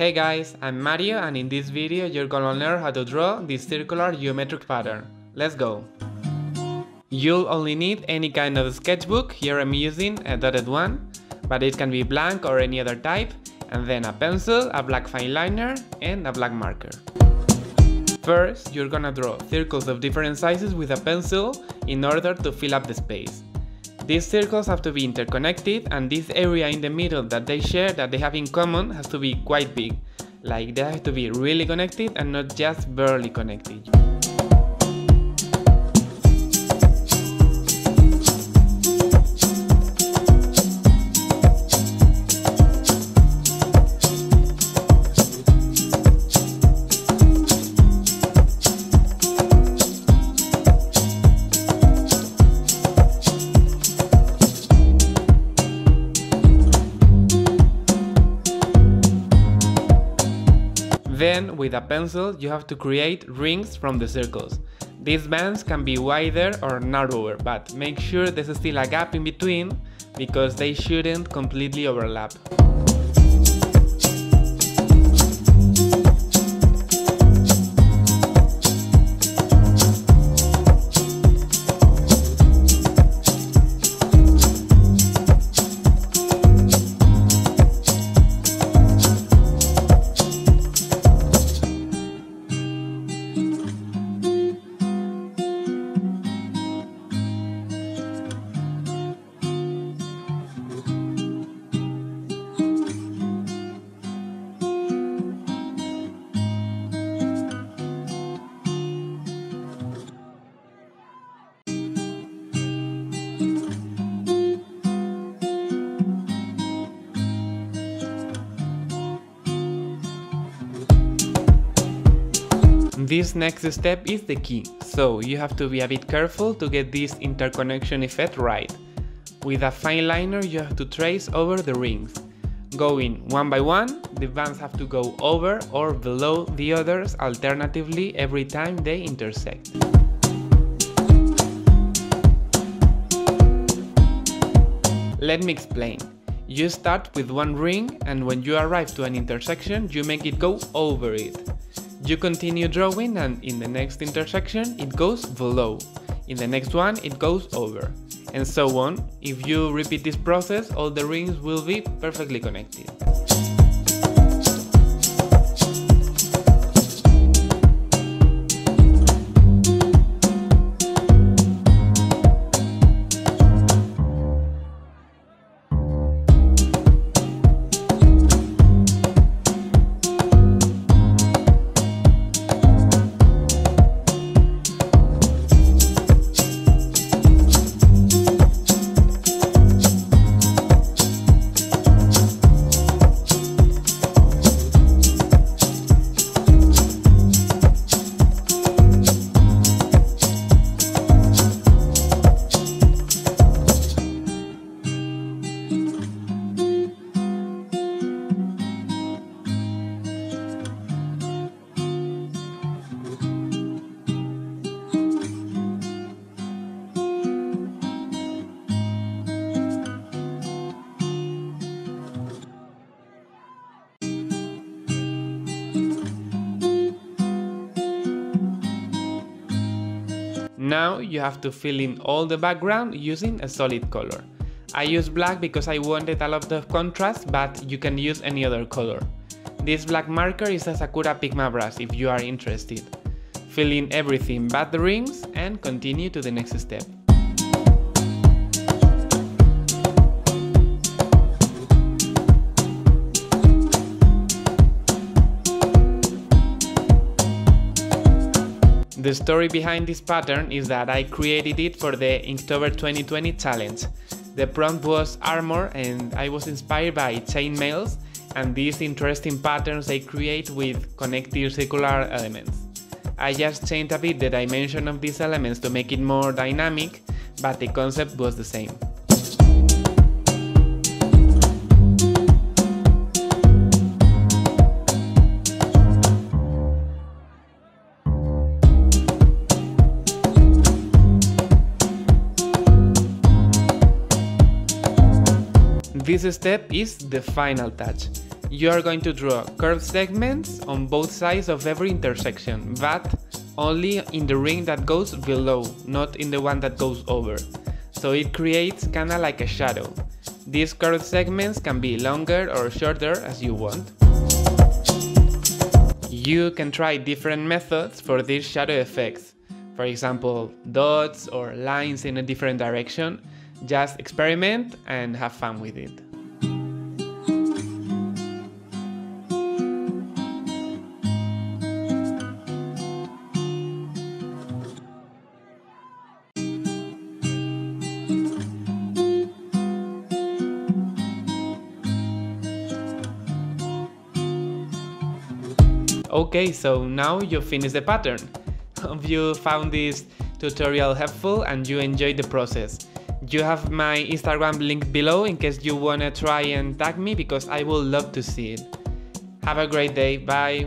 Hey guys, I'm Mario and in this video you're gonna learn how to draw this circular geometric pattern. Let's go! You'll only need any kind of sketchbook, here I'm using a dotted one, but it can be blank or any other type, and then a pencil, a black fine liner, and a black marker. First, you're gonna draw circles of different sizes with a pencil in order to fill up the space. These circles have to be interconnected and this area in the middle that they share that they have in common has to be quite big. Like they have to be really connected and not just barely connected. Then, with a pencil, you have to create rings from the circles. These bands can be wider or narrower, but make sure there's still a gap in between because they shouldn't completely overlap. This next step is the key, so you have to be a bit careful to get this interconnection effect right. With a fine liner you have to trace over the rings. Going one by one, the bands have to go over or below the others alternatively every time they intersect. Let me explain. You start with one ring and when you arrive to an intersection you make it go over it. You continue drawing and in the next intersection it goes below, in the next one it goes over, and so on. If you repeat this process all the rings will be perfectly connected. Now you have to fill in all the background using a solid color. I use black because I wanted a lot of contrast, but you can use any other color. This black marker is a Sakura Pigma brush if you are interested. Fill in everything but the rings and continue to the next step. The story behind this pattern is that I created it for the Inktober 2020 challenge. The prompt was armor and I was inspired by chainmails and these interesting patterns they create with connected circular elements. I just changed a bit the dimension of these elements to make it more dynamic, but the concept was the same. This step is the final touch. you are going to draw curved segments on both sides of every intersection, but only in the ring that goes below, not in the one that goes over. So it creates kinda like a shadow. These curved segments can be longer or shorter as you want. You can try different methods for these shadow effects. For example, dots or lines in a different direction. Just experiment and have fun with it. Okay, so now you finished the pattern. Hope you found this tutorial helpful and you enjoyed the process. You have my Instagram link below in case you wanna try and tag me because I would love to see it. Have a great day, bye!